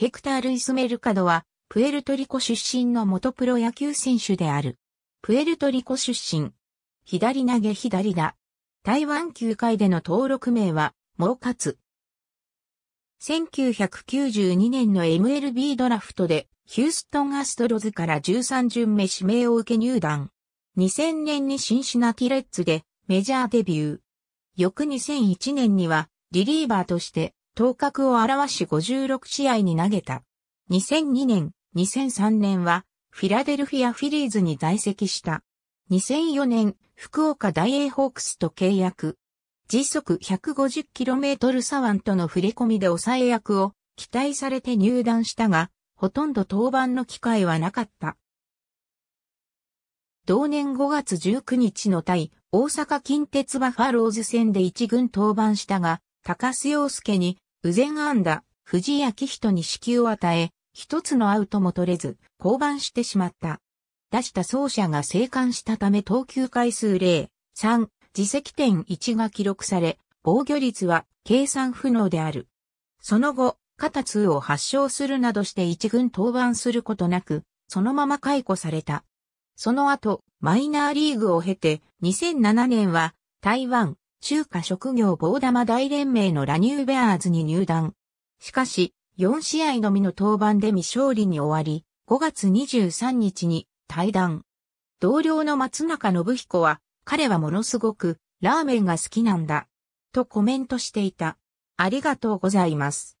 ヘクタール・イスメルカドは、プエルトリコ出身の元プロ野球選手である。プエルトリコ出身。左投げ左だ。台湾球界での登録名は、モーカツ。1992年の MLB ドラフトで、ヒューストンアストロズから13巡目指名を受け入団。2000年にシンシナティレッツでメジャーデビュー。翌2001年にはリリーバーとして頭角を表し56試合に投げた。2002年、2003年はフィラデルフィアフィリーズに在籍した。2004年、福岡大英ホークスと契約。時速 150km 左腕との振り込みで抑え役を期待されて入団したが、ほとんど登板の機会はなかった。同年5月19日の対大阪近鉄バファローズ戦で一軍登板したが、高須洋介に、宇前安打、藤井明人に死球を与え、一つのアウトも取れず、降板してしまった。出した走者が生還したため投球回数0、3、自責点1が記録され、防御率は計算不能である。その後、肩痛を発症するなどして一軍登板することなく、そのまま解雇された。その後、マイナーリーグを経て、2007年は台湾中華職業棒玉大連盟のラニューベアーズに入団。しかし、4試合のみの登板で未勝利に終わり、5月23日に退団。同僚の松中信彦は、彼はものすごくラーメンが好きなんだ。とコメントしていた。ありがとうございます。